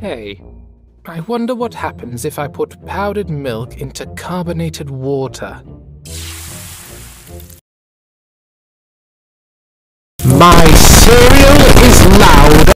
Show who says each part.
Speaker 1: Hey, I wonder what happens if I put powdered milk into carbonated water. My cereal